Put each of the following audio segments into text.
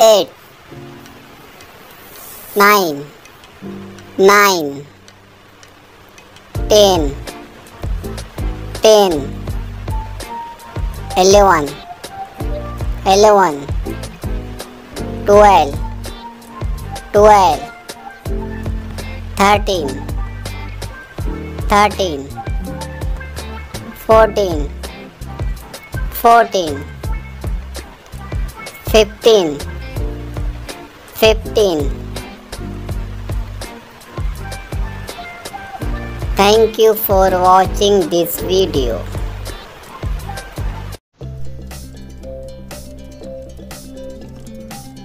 eight nine nine ten ten eleven eleven twelve twelve thirteen thirteen fourteen fourteen fifteen fifteen. Thank you for watching this video.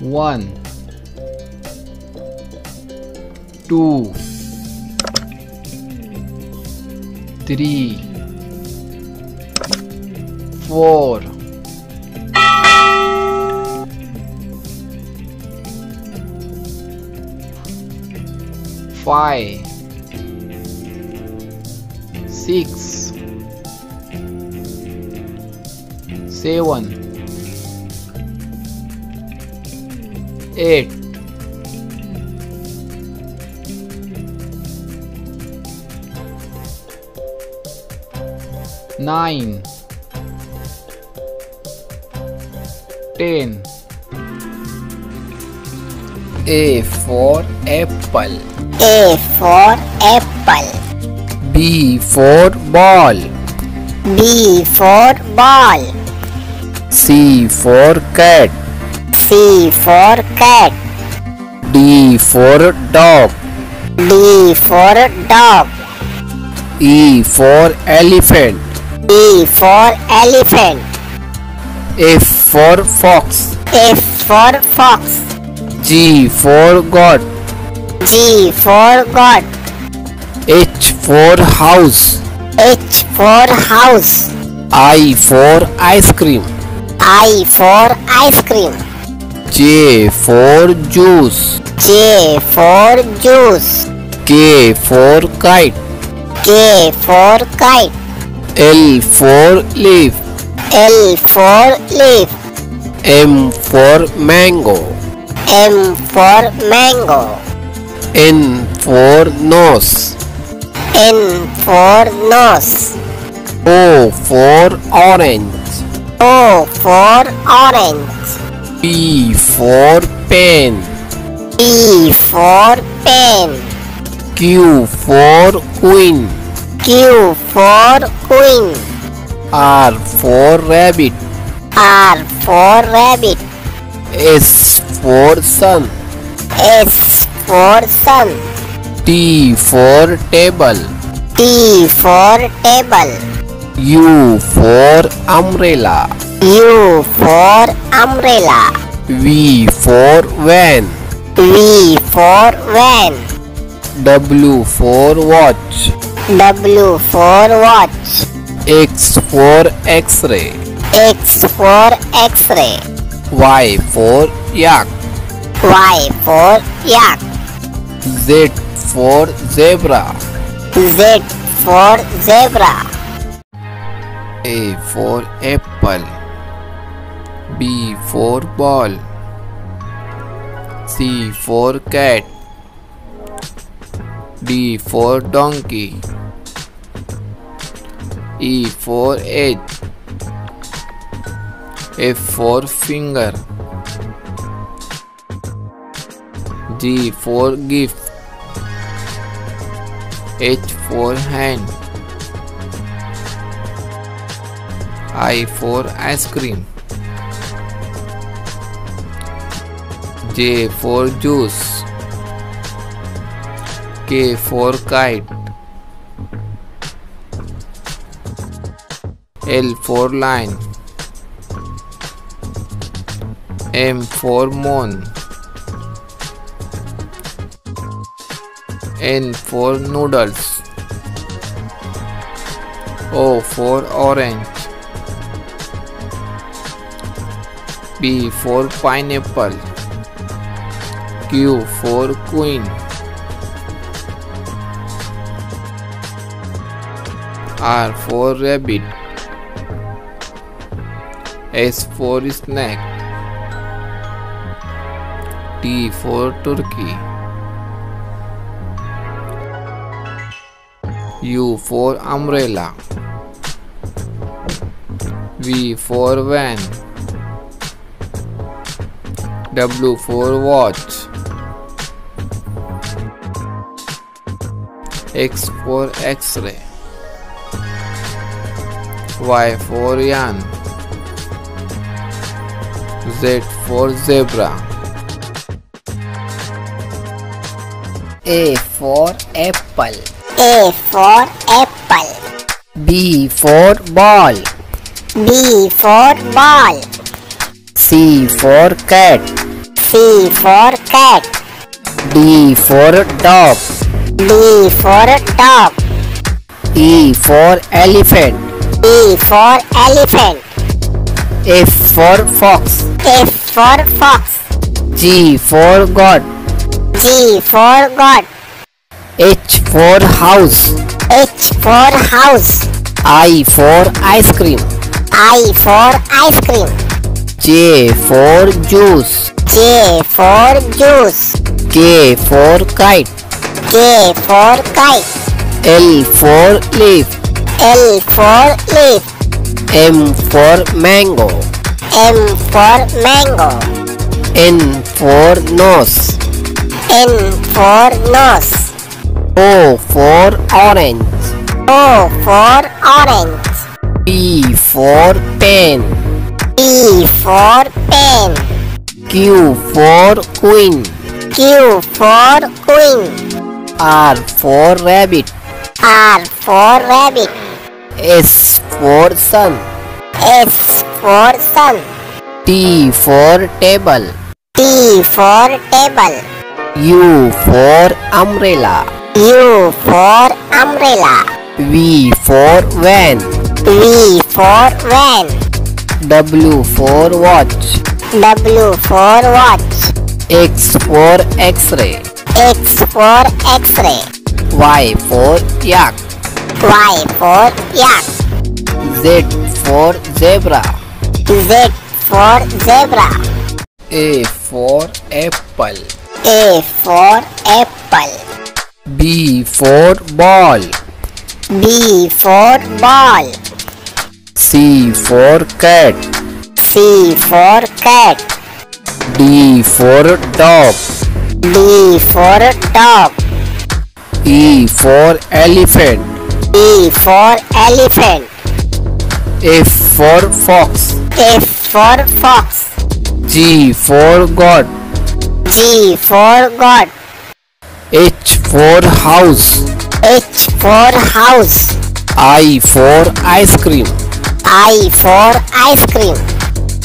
one. Two. Three. Four five six seven eight. Nine. Ten. A for apple A for apple. B for ball B for ball. C for cat C for cat. D for dog D for dog. E for elephant E for elephant. F for fox F for fox. G for god G for god. H for house H for house. I for ice cream I for ice cream. J for juice J for juice. K for kite K for kite. L for leaf L for leaf. M for mango M for mango. N for nose N for nose. O for orange O for orange. P for pen P for pen. Q for queen Q for queen. R for rabbit R for rabbit. S for sun S for sun. T for table T for table. U for umbrella U for umbrella. V for van V for van. W for watch W for watch. X for x-ray X for x-ray. Y for yak Y for yak. Z for zebra. Z for zebra. A for apple. B for ball. C for cat. D for donkey. E for egg. F for finger G for gift. H for hand. I for ice cream. J for juice. K for kite. L for line. M for moon. N for noodles. Oh, o for orange. P for pineapple. Q for queen. R for rabbit. S for snack. T for turkey. U for umbrella. V for van. W for watch. X for X-ray. Y for yarn. Z for zebra. A for apple. A for apple. B for ball. B for ball. C for cat. C for cat. D for dog. D for dog. E for elephant. E for elephant. F for fox. F for fox. G for god. G for god. H for house. H for house. I for ice cream. I for ice cream. J for juice. J for juice. K for kite. K for kite. L for leaf. L for leaf. M for mango. M for mango. N for nose. N for nose. O for orange. O for orange. P for pen. P for pen. Q for queen. Q for queen. R for rabbit. R for rabbit. S for sun. S for sun. T for table. T for table. U for umbrella. U for umbrella. V for van. V for van. W for watch. W for watch. X for x-ray. X for x-ray. Y for yak. Y for yak. Z for zebra. Z for zebra. A for apple. A for apple. B for ball. B for ball. C for cat. C for cat. D for dog. D for dog. E for elephant. E for elephant. F for fox. F for fox. G for god. G for god. H for house. H for house. I for ice cream. I for ice cream.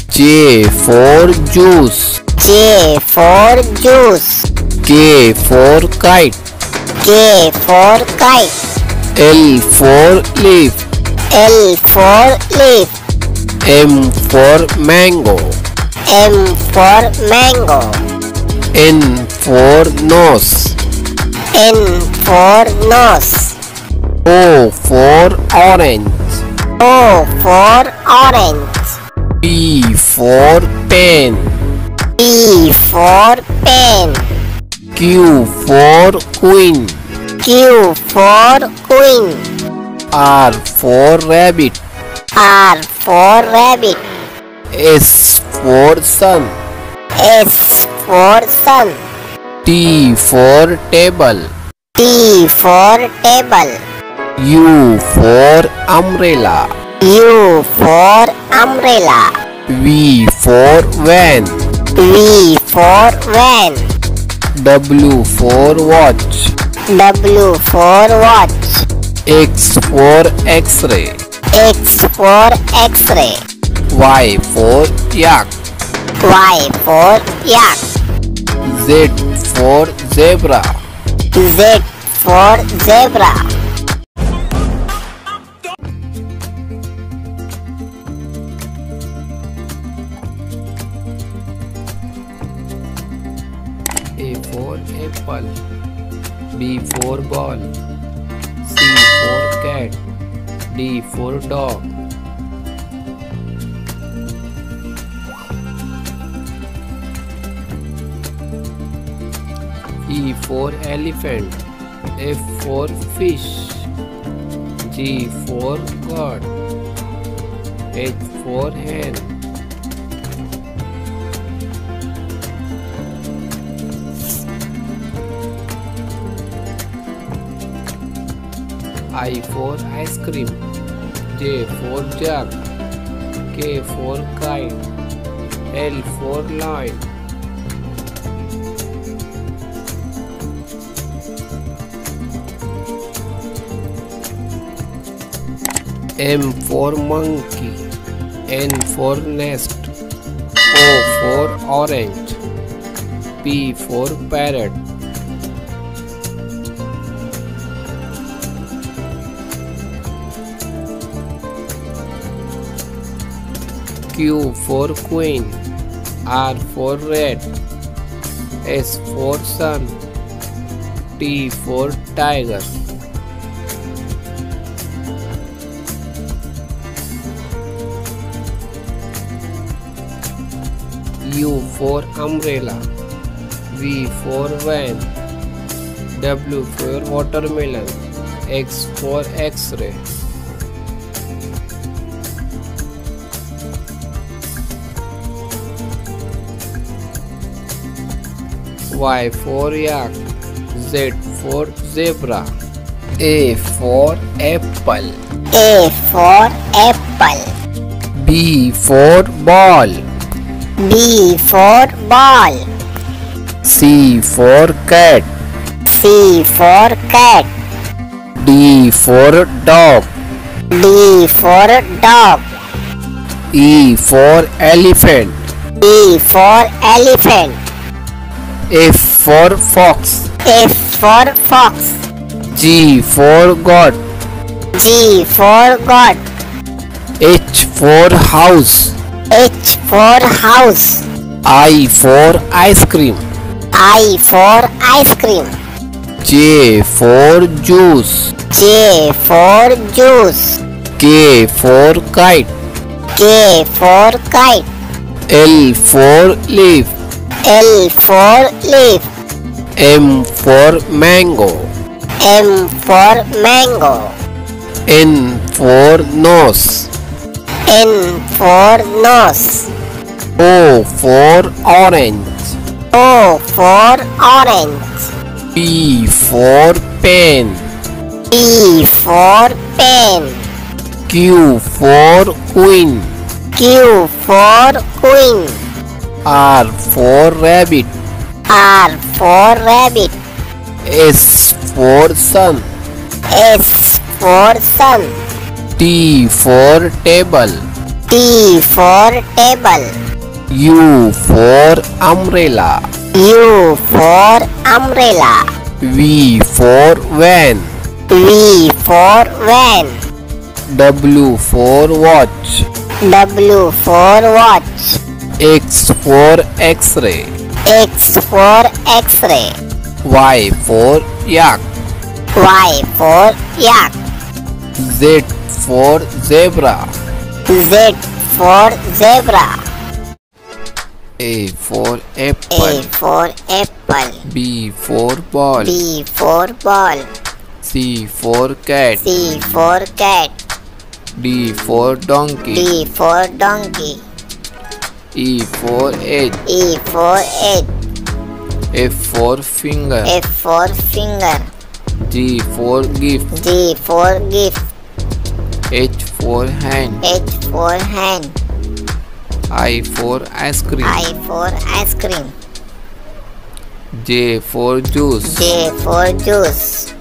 J for juice. J for juice. K for kite. K for kite. L for leaf. L for leaf. M for mango. M for mango. N for nose. N for nose. O for orange. O for orange. P for pen. P for pen. Q for queen. Q for queen. R for rabbit. R for rabbit. S for sun. S for sun. T for table. T for table. U for umbrella. U for umbrella. V for van. V for van. W for watch. W for watch. X for x-ray. X for x-ray. Y for yak. Y for yak. Z for zebra. Z for zebra. A for apple. B for ball. C for cat. D for dog. E for elephant. F for fish. G for God. H for hen. I for ice cream, J for jug, K for kite, L for lion. M for monkey, N for nest, O for orange, P for parrot, Q for queen, R for red, S for sun, T for tiger. U for umbrella, V for van, W for watermelon, X for x-ray. Y for yak, Z for zebra, A for apple, A for apple. B for ball. B for ball. C for cat. C for cat. D for dog. D for dog. E for elephant. E for elephant. F for fox. F for fox. G for god. G for god. H for house. H for house. I for ice cream. I for ice cream. J for juice. J for juice. K for kite. K for kite. L for leaf. L for leaf. M for mango. M for mango. N for nose. N for nose. O for orange. O for orange. P for pen. P for pen. Q for queen. Q for queen. R for rabbit. R for rabbit. S for sun. S for sun. T for table. T for table. U for umbrella. U for umbrella. V for van. V for van. W for watch. W for watch. X for x-ray. X for x-ray. Y for yak. Y for yak. Z for zebra. Z for zebra. A for apple. A for apple. B for ball, B for ball. C for cat, C for cat. D for donkey, D for donkey. E for egg, E for egg. F for finger, F for finger. G for gift, G for gift. H for hand, H for hand. I for ice cream, I for ice cream. J for juice, J for juice.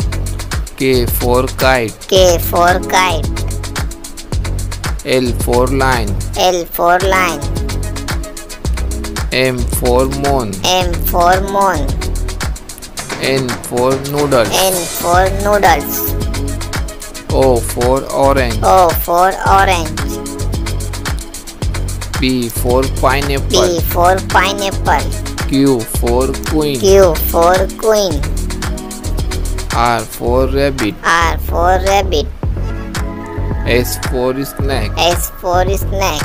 K for kite, K for kite. L for line, L for line. M for moon. M for moon. N for noodles. N for noodles. O for orange. O for orange. P for pineapple. P for pineapple. Q for queen. Q for queen. R for rabbit. R for rabbit. S for snake. S for snake.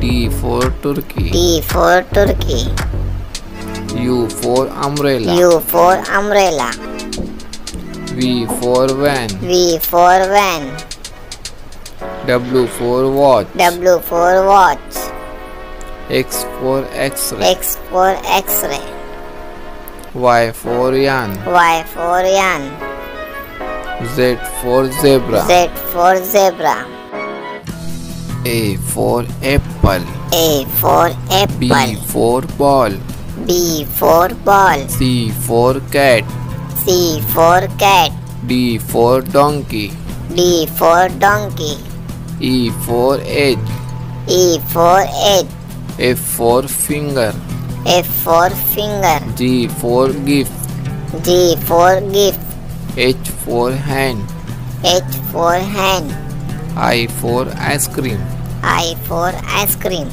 T for turkey. T for turkey. U for umbrella. U for umbrella. V for van. V for van. W for watch. W for watch. X for x-ray. X for x-ray. Y for yarn. Y for yarn. Z for zebra. Z for zebra. A for apple. A for apple. B for ball. B for ball. C for cat. C for cat. D for donkey. D for donkey. E for edge. E for egg. F for finger. F for finger. G for gift. G for gift. H for hand. H for hand. I for ice cream. I for ice cream.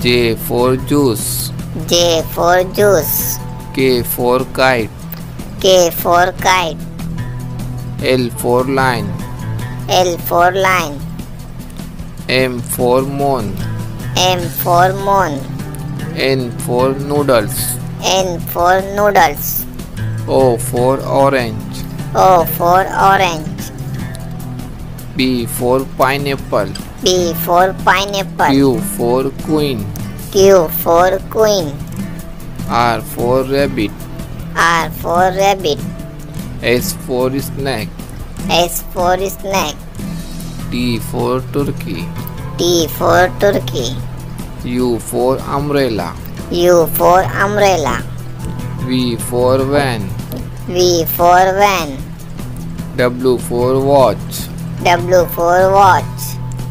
J for juice. J for juice. K for kite. K for kite. L for line. L for line. M for moon. M for moon. N for noodles. N for noodles. O for orange. O for orange. P for pineapple. P for pineapple. Q for queen. Q for queen. R for rabbit. R for rabbit. S for snake. S for snake. T for turkey. T for turkey. U for umbrella. U for umbrella. V for van. V for van. W for watch. W for watch.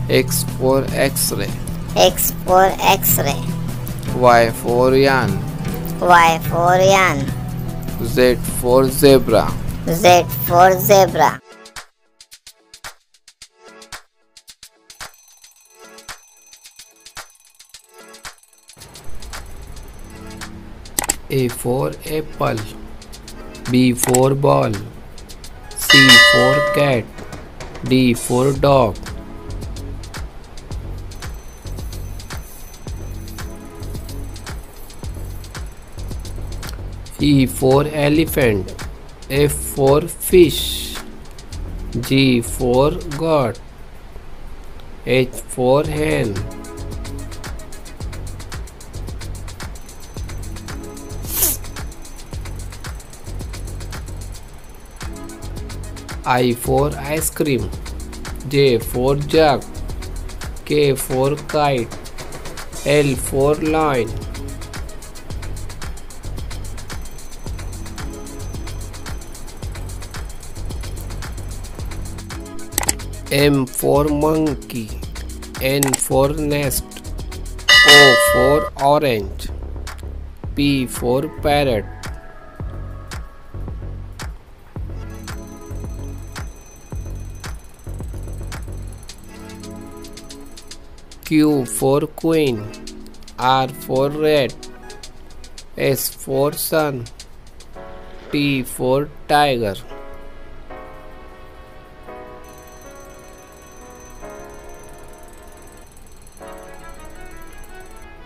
X for x-ray. X for x-ray. Y for yarn. Y for yarn. Z for zebra. Z for zebra. A for apple. B for ball. C for cat. D for dog. E for elephant. F for fish. G for God. H for hen. I for ice cream. J for jug. K for kite. L for line. M for monkey. N for nest. O for orange. P for parrot. Q for queen, R for red, S for sun, T for tiger.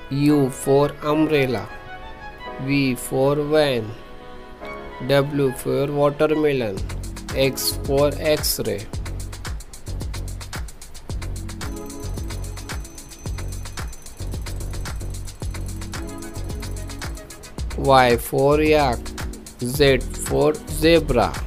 U for umbrella, V for van, W for watermelon, X for X-ray. Y for yak, Z for zebra.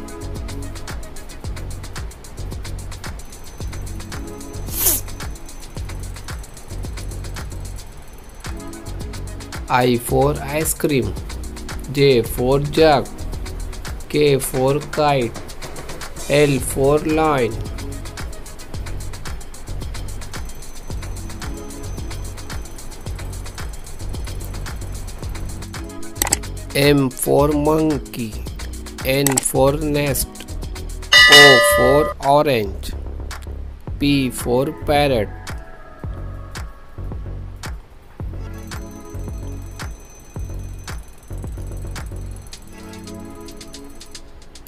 I for ice cream, J for jug, K for kite, L for lion. M for monkey, N for nest, O for orange, P for parrot.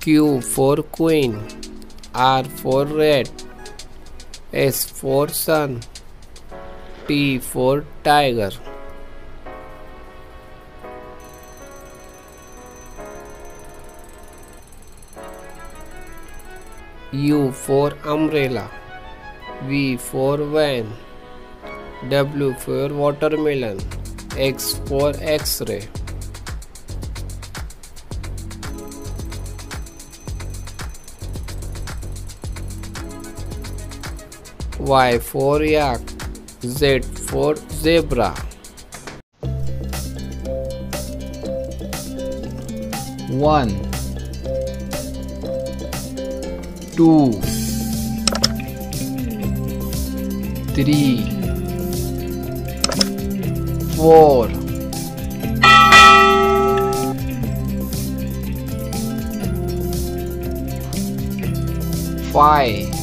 Q for queen, R for red, S for sun, T for tiger. U for umbrella, V for van, W for watermelon, X for X-ray. Y for yak, Z for zebra. One, two, three, four, five,